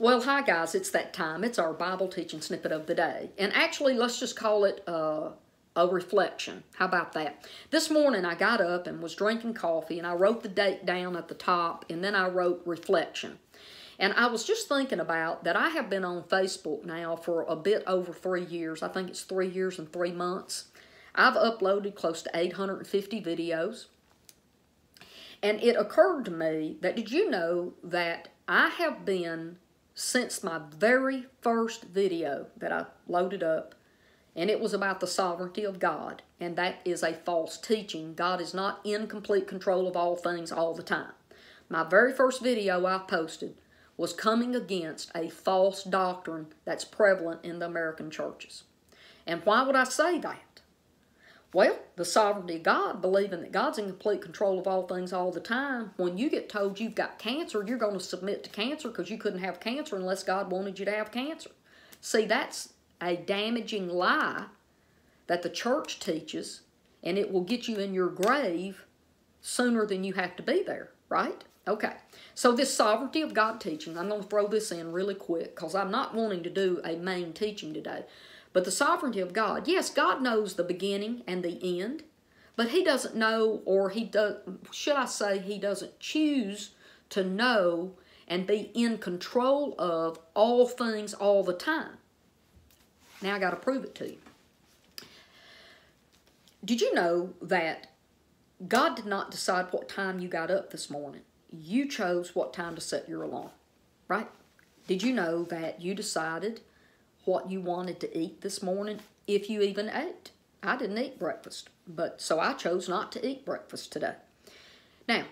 Well, hi guys, it's that time. It's our Bible teaching snippet of the day. And actually, let's just call it uh, a reflection. How about that? This morning I got up and was drinking coffee and I wrote the date down at the top and then I wrote reflection. And I was just thinking about that I have been on Facebook now for a bit over three years. I think it's three years and three months. I've uploaded close to 850 videos. And it occurred to me that did you know that I have been since my very first video that I loaded up, and it was about the sovereignty of God, and that is a false teaching. God is not in complete control of all things all the time. My very first video I posted was coming against a false doctrine that's prevalent in the American churches. And why would I say that? Well, the sovereignty of God, believing that God's in complete control of all things all the time. When you get told you've got cancer, you're going to submit to cancer because you couldn't have cancer unless God wanted you to have cancer. See, that's a damaging lie that the church teaches, and it will get you in your grave sooner than you have to be there, right? Okay, so this sovereignty of God teaching, I'm going to throw this in really quick because I'm not wanting to do a main teaching today. But the sovereignty of God, yes, God knows the beginning and the end, but he doesn't know, or he does, should I say, he doesn't choose to know and be in control of all things all the time. Now I got to prove it to you. Did you know that God did not decide what time you got up this morning? You chose what time to set your alarm, right? Did you know that you decided what you wanted to eat this morning, if you even ate. I didn't eat breakfast, but so I chose not to eat breakfast today. Now,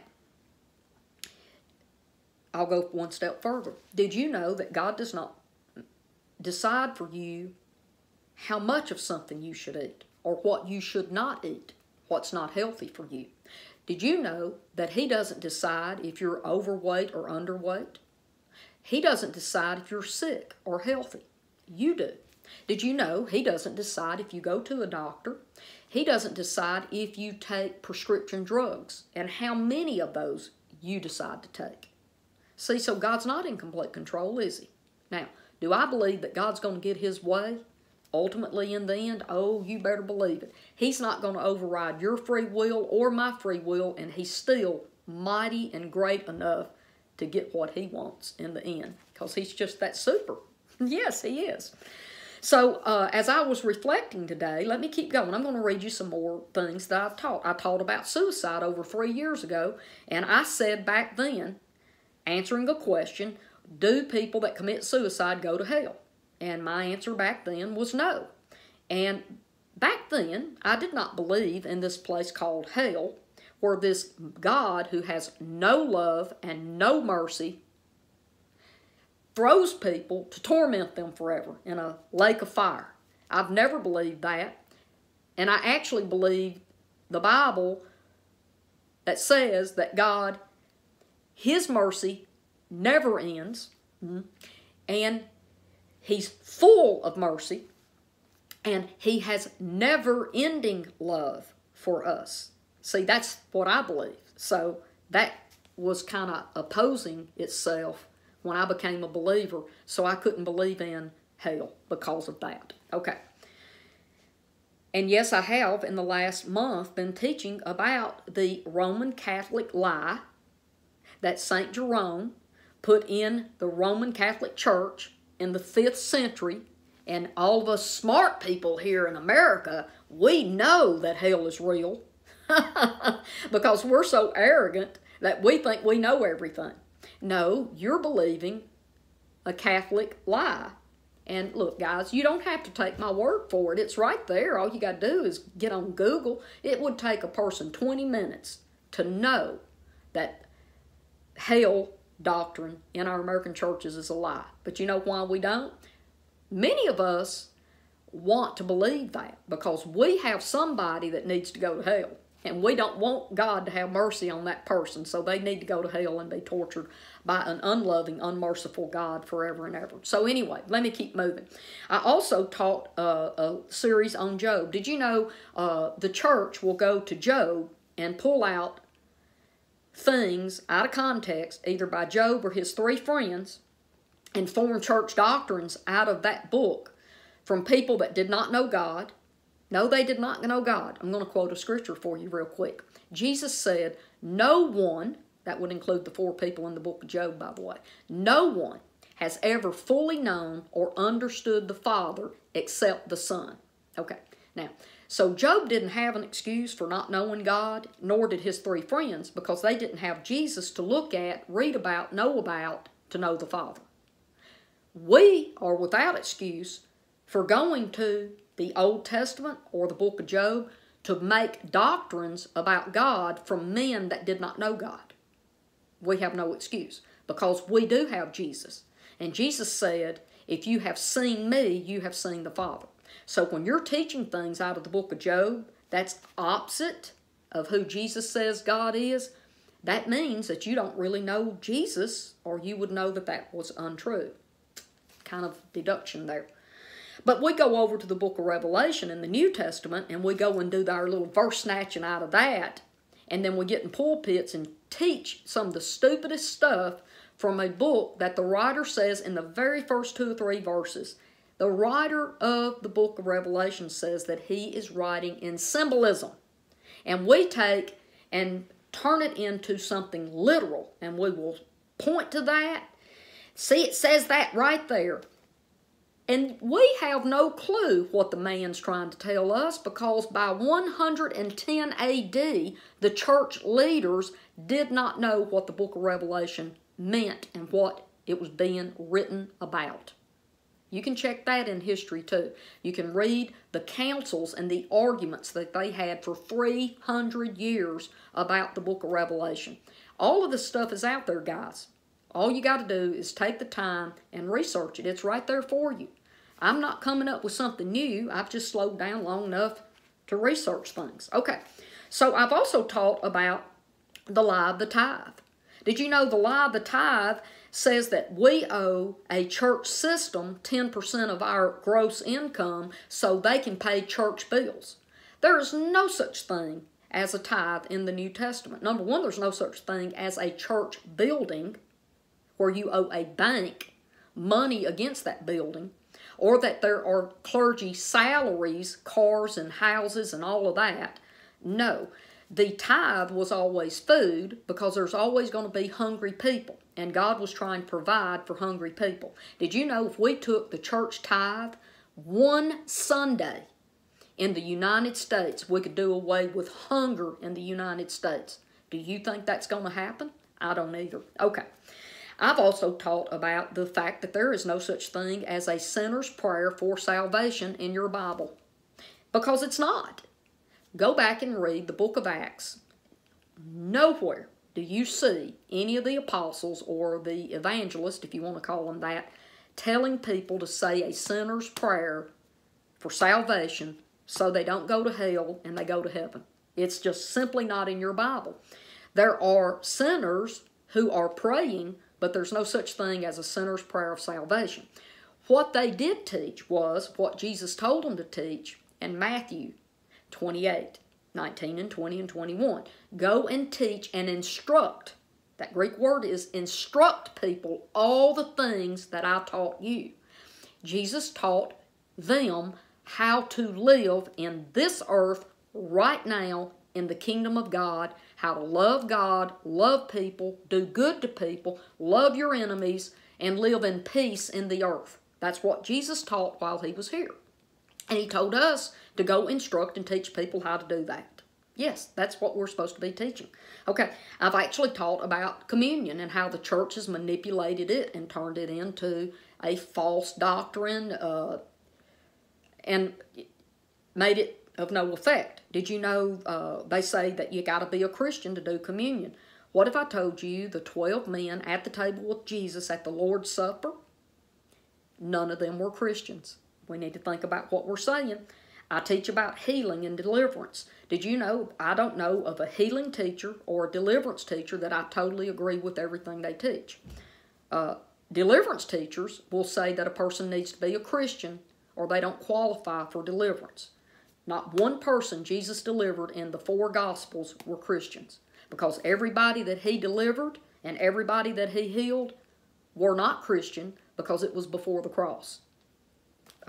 I'll go one step further. Did you know that God does not decide for you how much of something you should eat or what you should not eat, what's not healthy for you? Did you know that He doesn't decide if you're overweight or underweight? He doesn't decide if you're sick or healthy. You do. Did you know he doesn't decide if you go to a doctor? He doesn't decide if you take prescription drugs and how many of those you decide to take. See, so God's not in complete control, is he? Now, do I believe that God's going to get his way? Ultimately, in the end, oh, you better believe it. He's not going to override your free will or my free will, and he's still mighty and great enough to get what he wants in the end because he's just that super. Yes, he is. So, uh, as I was reflecting today, let me keep going. I'm going to read you some more things that I've taught. I taught about suicide over three years ago, and I said back then, answering a question, do people that commit suicide go to hell? And my answer back then was no. And back then, I did not believe in this place called hell, where this God who has no love and no mercy throws people to torment them forever in a lake of fire. I've never believed that. And I actually believe the Bible that says that God, His mercy never ends, hmm, and He's full of mercy, and He has never ending love for us. See, that's what I believe. So that was kind of opposing itself when I became a believer, so I couldn't believe in hell because of that. Okay. And yes, I have in the last month been teaching about the Roman Catholic lie that St. Jerome put in the Roman Catholic Church in the 5th century. And all of us smart people here in America, we know that hell is real because we're so arrogant that we think we know everything. No, you're believing a Catholic lie. And look, guys, you don't have to take my word for it. It's right there. All you got to do is get on Google. It would take a person 20 minutes to know that hell doctrine in our American churches is a lie. But you know why we don't? Many of us want to believe that because we have somebody that needs to go to hell. And we don't want God to have mercy on that person, so they need to go to hell and be tortured by an unloving, unmerciful God forever and ever. So anyway, let me keep moving. I also taught uh, a series on Job. Did you know uh, the church will go to Job and pull out things out of context, either by Job or his three friends, and form church doctrines out of that book from people that did not know God. No, they did not know God. I'm going to quote a scripture for you real quick. Jesus said, No one, that would include the four people in the book of Job, by the way, no one has ever fully known or understood the Father except the Son. Okay, now, so Job didn't have an excuse for not knowing God, nor did his three friends, because they didn't have Jesus to look at, read about, know about, to know the Father. We are without excuse for going to the Old Testament or the book of Job to make doctrines about God from men that did not know God. We have no excuse because we do have Jesus. And Jesus said, If you have seen me, you have seen the Father. So when you're teaching things out of the book of Job, that's opposite of who Jesus says God is. That means that you don't really know Jesus, or you would know that that was untrue. Kind of deduction there. But we go over to the book of Revelation in the New Testament and we go and do our little verse snatching out of that. And then we get in pulpits and teach some of the stupidest stuff from a book that the writer says in the very first two or three verses. The writer of the book of Revelation says that he is writing in symbolism. And we take and turn it into something literal, and we will point to that. See, it says that right there. And we have no clue what the man's trying to tell us because by 110 AD, the church leaders did not know what the book of Revelation meant and what it was being written about. You can check that in history too. You can read the councils and the arguments that they had for 300 years about the book of Revelation. All of this stuff is out there, guys. All you got to do is take the time and research it. It's right there for you. I'm not coming up with something new. I've just slowed down long enough to research things. Okay, so I've also taught about the lie of the tithe. Did you know the lie of the tithe says that we owe a church system 10% of our gross income so they can pay church bills? There is no such thing as a tithe in the New Testament. Number one, there's no such thing as a church building where you owe a bank money against that building or that there are clergy salaries, cars and houses and all of that. No. The tithe was always food because there's always going to be hungry people, and God was trying to provide for hungry people. Did you know if we took the church tithe one Sunday in the United States, we could do away with hunger in the United States? Do you think that's going to happen? I don't either. Okay. I've also taught about the fact that there is no such thing as a sinner's prayer for salvation in your Bible. Because it's not. Go back and read the book of Acts. Nowhere do you see any of the apostles or the evangelists, if you want to call them that, telling people to say a sinner's prayer for salvation so they don't go to hell and they go to heaven. It's just simply not in your Bible. There are sinners who are praying but there's no such thing as a sinner's prayer of salvation. What they did teach was what Jesus told them to teach in Matthew 28 19 and 20 and 21. Go and teach and instruct. That Greek word is instruct people all the things that I taught you. Jesus taught them how to live in this earth right now in the kingdom of God how to love God, love people, do good to people, love your enemies, and live in peace in the earth. That's what Jesus taught while he was here. And he told us to go instruct and teach people how to do that. Yes, that's what we're supposed to be teaching. Okay, I've actually taught about communion and how the church has manipulated it and turned it into a false doctrine uh, and made it of no effect. Did you know uh, they say that you got to be a Christian to do communion? What if I told you the 12 men at the table with Jesus at the Lord's Supper? None of them were Christians. We need to think about what we're saying. I teach about healing and deliverance. Did you know I don't know of a healing teacher or a deliverance teacher that I totally agree with everything they teach? Uh, deliverance teachers will say that a person needs to be a Christian or they don't qualify for deliverance. Not one person Jesus delivered in the four Gospels were Christians because everybody that he delivered and everybody that he healed were not Christian because it was before the cross.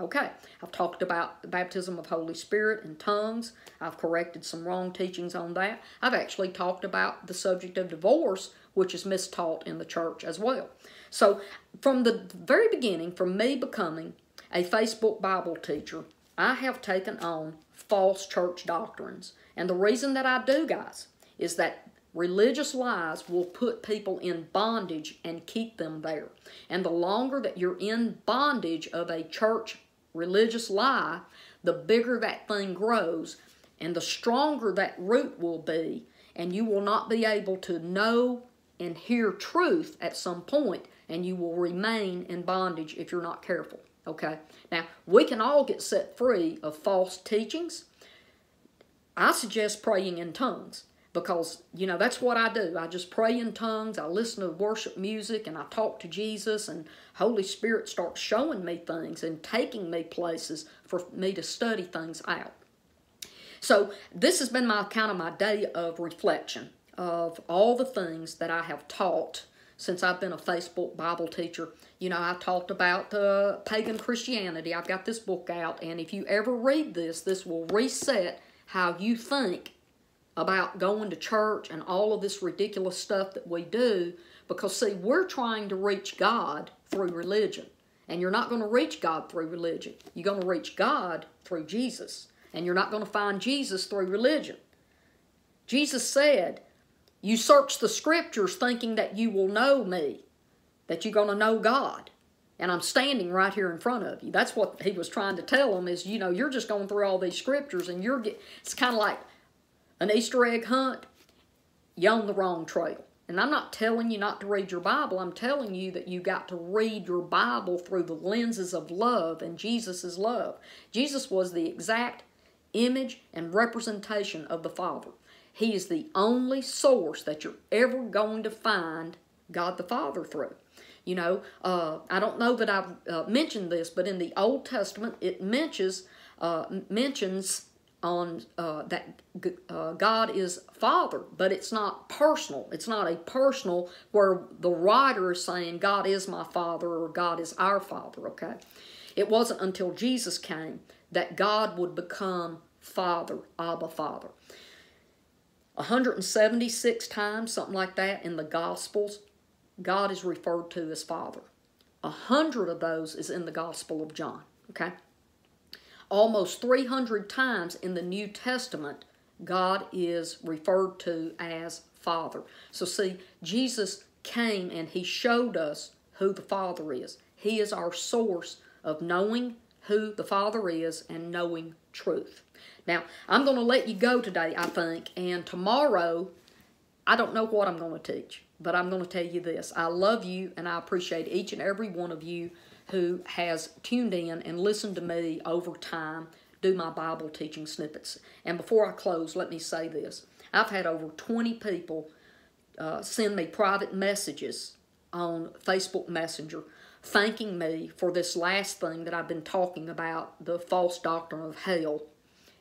Okay, I've talked about the baptism of Holy Spirit and tongues. I've corrected some wrong teachings on that. I've actually talked about the subject of divorce, which is mistaught in the church as well. So, from the very beginning, from me becoming a Facebook Bible teacher, I have taken on false church doctrines. And the reason that I do, guys, is that religious lies will put people in bondage and keep them there. And the longer that you're in bondage of a church religious lie, the bigger that thing grows and the stronger that root will be. And you will not be able to know and hear truth at some point, and you will remain in bondage if you're not careful. Okay? Now, we can all get set free of false teachings. I suggest praying in tongues because, you know, that's what I do. I just pray in tongues, I listen to worship music, and I talk to Jesus, and Holy Spirit starts showing me things and taking me places for me to study things out. So this has been my kind of my day of reflection of all the things that I have taught since I've been a Facebook Bible teacher. You know, I talked about uh, pagan Christianity. I've got this book out, and if you ever read this, this will reset how you think about going to church and all of this ridiculous stuff that we do because, see, we're trying to reach God through religion. And you're not going to reach God through religion. You're going to reach God through Jesus. And you're not going to find Jesus through religion. Jesus said, You search the scriptures thinking that you will know me, that you're going to know God. And I'm standing right here in front of you. That's what he was trying to tell them is, you know, you're just going through all these scriptures and you're get, it's kind of like an Easter egg hunt, you're on the wrong trail. And I'm not telling you not to read your Bible. I'm telling you that you got to read your Bible through the lenses of love and Jesus' love. Jesus was the exact image and representation of the Father. He is the only source that you're ever going to find God the Father through. You know, uh, I don't know that I've uh, mentioned this, but in the Old Testament, it mentions uh, mentions on uh, that uh, God is Father, but it's not personal. It's not a personal where the writer is saying God is my Father or God is our Father, okay? It wasn't until Jesus came that God would become Father, Abba Father. 176 times, something like that, in the Gospels, God is referred to as Father. A hundred of those is in the Gospel of John, okay? Almost 300 times in the New Testament, God is referred to as Father. So, see, Jesus came and He showed us who the Father is. He is our source of knowing who the Father is and knowing truth. Now, I'm going to let you go today, I think, and tomorrow, I don't know what I'm going to teach, but I'm going to tell you this. I love you and I appreciate each and every one of you who has tuned in and listened to me over time do my Bible teaching snippets. And before I close, let me say this. I've had over 20 people uh, send me private messages on Facebook Messenger thanking me for this last thing that I've been talking about, the false doctrine of hell,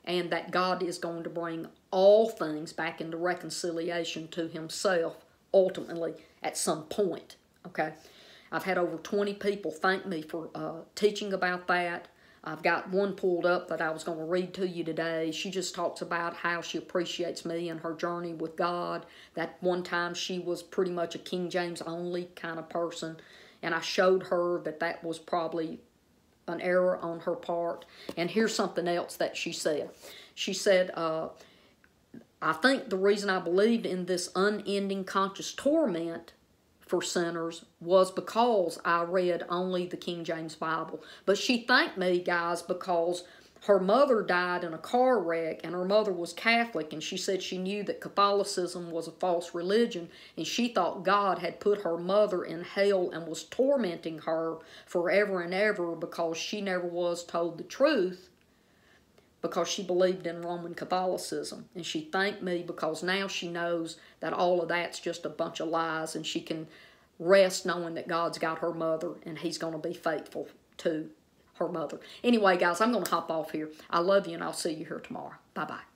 and that God is going to bring all things back into reconciliation to himself ultimately at some point. Okay? I've had over 20 people thank me for uh, teaching about that. I've got one pulled up that I was going to read to you today. She just talks about how she appreciates me and her journey with God. That one time she was pretty much a King James only kind of person. And I showed her that that was probably an error on her part. And here's something else that she said. She said, uh, I think the reason I believed in this unending conscious torment for sinners was because I read only the King James Bible. But she thanked me, guys, because her mother died in a car wreck and her mother was Catholic and she said she knew that Catholicism was a false religion and she thought God had put her mother in hell and was tormenting her forever and ever because she never was told the truth because she believed in Roman Catholicism. And she thanked me because now she knows that all of that's just a bunch of lies and she can rest knowing that God's got her mother and He's going to be faithful to her mother. Anyway, guys, I'm going to hop off here. I love you and I'll see you here tomorrow. Bye bye.